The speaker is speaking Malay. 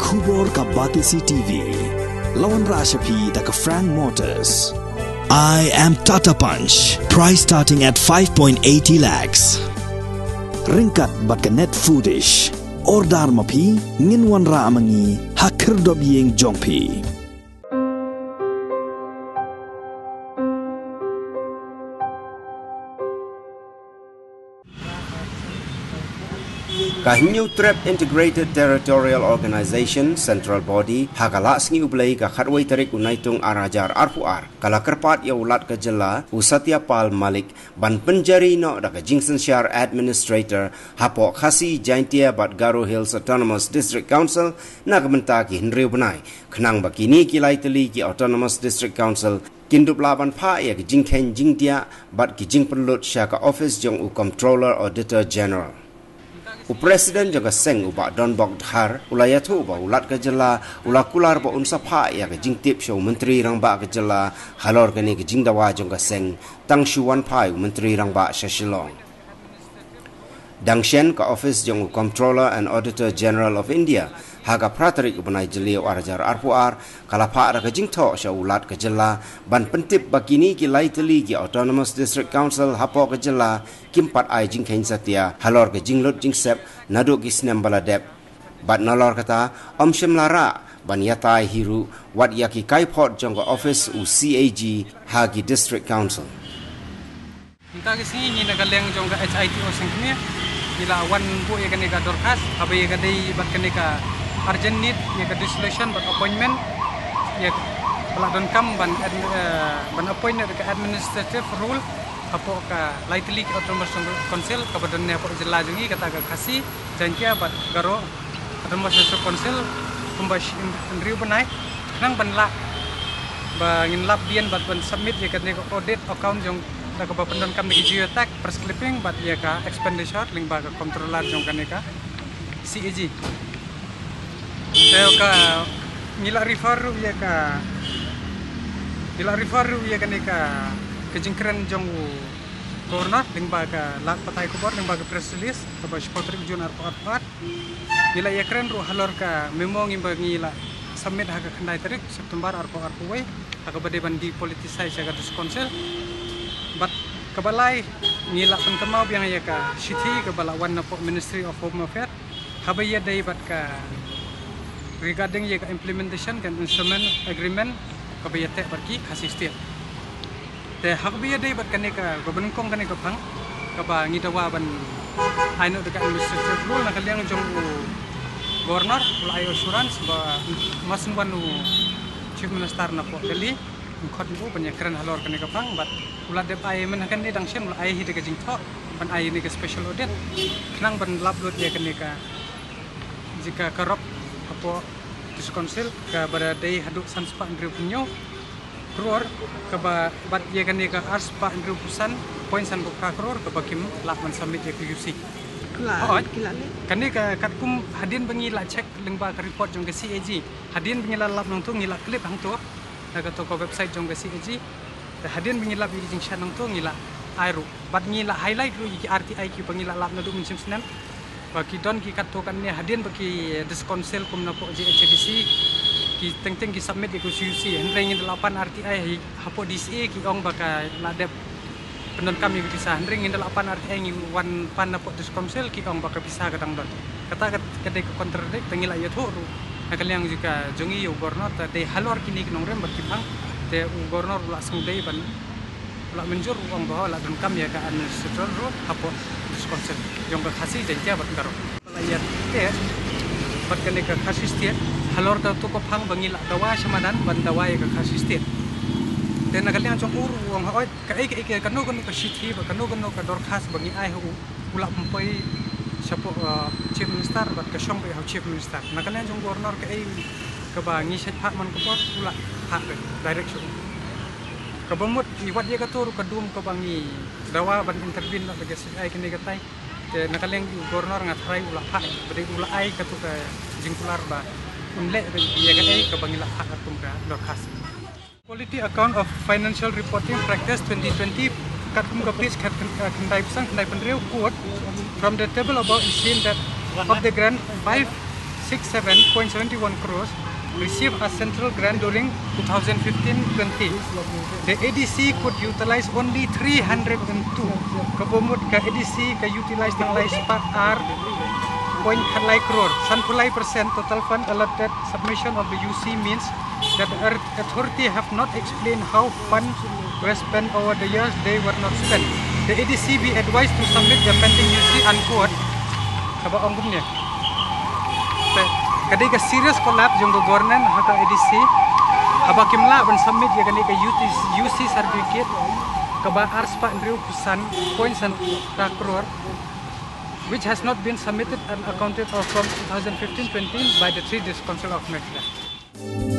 Kubor ka Batisi TV. Lawan Rashapi taka Frank Motors. I am Tata Punch. Price starting at 5.80 lakhs. Ringkat bat ka net foodish. Ordar mapi ra amangi hakir dob yeng jongpi. Kahinyo Trap Integrated Territorial Organization Central Body hagala sngi ublay ka khatway tarik unaitung arajar arpuar kala kerpat ya ulat ka jela usatya pal malik ban penjari no da ka Jingson Shar Administrator hapo khasi jaintia bat Garo Hills Autonomous District Council na kamenta ki hinriu benai kenang bakini kilai teli ki Autonomous District Council kindup laban pa ya ki jingken jingtia bat ki jingpelut syaka office jong u Comptroller Auditor General U Presiden jaga seng uba Don Bok Dhar ulaya uba ulat ke jela ula kular ba unsa pha ya ke jing tip show menteri rang ba ke jela halor ke ni ke jing dawa jong seng. Tang shu wan pai menteri rang ba shashilong Dang Shen ka office jong Comptroller and Auditor General of India haga pratarik benai jeli arajar arpuar kala pa ra ka jingtho sha ulat ka jela ban pentip bakini ki lai teli ki autonomous district council hapo ka jela kimpat ai jing satia halor ka jinglot jingsep nadu ki snem bala dep. Bat nalor kata om shem lara ban yatai hiru wat yaki kai pot jong ka office u CAG hagi district council. Kita ke sini ni nak galeng jong ka HITO sengknya ila wan bu ya kan ka dorkas abai ka dei bat kan ka urgent need ya ke dissolution but appointment. Ya bala don kam ban uh, ban appointment ke administrative rule apo ka lightly ke autonomous council ka badan ne apo jela jungi kata ka kasi jankia bat garo autonomous council kumbas indriu banai nang ban la ba ngin lap bian bat ban submit ya ko audit account jong da ka badan kam ni geo tag prescripting bat ya ka expenditure ling ba ka controller jong kan ka. CAG Teo ka ngila rifaru ya ka ngila rifaru ya kan ka kejingkran jong corner ling ba ka lak patai ko ling ba ka press release ka ba spotri jun ar pat pat ngila ya kren ru halor ka memo ngim ba ngila submit ha ka khandai tarik september ar ko ar ko ba de ban di politicize ya ka council but kabalai ngila pentemau biang ya ka. City kabala one of ministry of home affairs habaya dai bat ka. Regarding ye implementation kan instrument agreement ka be yate barki assisted te hak be dei bat kan ka gobern kong kan ka phang ka ba ngi dawa ban aino de ka rule na kalyang jong governor ulai assurance ba masun banu chief minister na po dali khot bu ban yakran halor kan ka phang bat ulat de ai men kan ni dang shem ulai hi de ka jing tho ban ai ni ka special audit nang ban lab lut ye kan ka jika kerap apa dis konsil ke pada day haduk san spa Andrew punyo keluar ke ba bat ye kan ye ke ars spa Andrew pusan poin san buka keluar ke bakim lakman samit ye ke UC Kelar, kelar Kan ni ke kat kum hadin bengi la cek lengba ke report jong ke CAG. Hadin bengi la lap nang tu ngila klip hang tu. Na ke toko website jong ke CAG. Te hadin bengi la bi jing nang tu ngila airu. Bat ngila highlight ru ki RTI ki bengi la lap na du mencim senan bagi don ki kat tokan ni hadin bagi diskonsel kum na po JHDC ki teng teng ki submit iku CUC hendrai ngin delapan RTI hapo DCA ki ong baka la dep pendon kami bisa hendrai ngin delapan RTI ngi wan pan na po diskonsel ki ong baka bisa kadang don. Kata kat kedai ke kontradik tengila ya thoru akal yang juga jongi yo gornor ta de halor kini kinong rem berkipang te gornor la sungdei ban la menjur uang bawa la don kami ya ka administrator ro hapo konsep yang berhasil dan dia berkaro. Pelayar dia berkene ke kasus dia halor da tu ko phang bangila dawa samadan ban dawa ya ke kasus dia. Dan nak kalian cong uru wong oi ka ai ka kanu kanu ka shithi ba kanu kanu ka dor khas bangi ai hu ula pumpai siapa chief minister bat ka shong ba chief minister. Nak kalian cong governor ka ai ka bangi shet pak man ko pot ula hak direction. Kabamut iwat dia katur kadum ka bangi dawa ban intervene la bagi ai kini katai te nakaleng gornor ngat hai ula ha bade ula ai katu ka jingkular ba. Unle dia ka ai ka bangi la ha atum ka lokas quality account of financial reporting practice 2020 katum ka please kat kendai pesan kendai penriu quote from the table above is seen that of the grant 5 267.71 crores received a central grant during 2015-20. The ADC could utilize only 302. Kebomut ke ADC ke utilize the life part R point khalai crore. Sanpulai percent total fund allotted submission of the UC means that the authority have not explained how funds were spent over the years they were not spent. The ADC be advised to submit the pending UC unquote. Anggum ni. Kadai ka serious collapse jong government haka ADC. Haba kimla ban submit ya kadai ka UC certificate. Kaba ars pa ndriu kusan points and crore which has not been submitted and accounted for from 2015-20 by the three Council of Medina.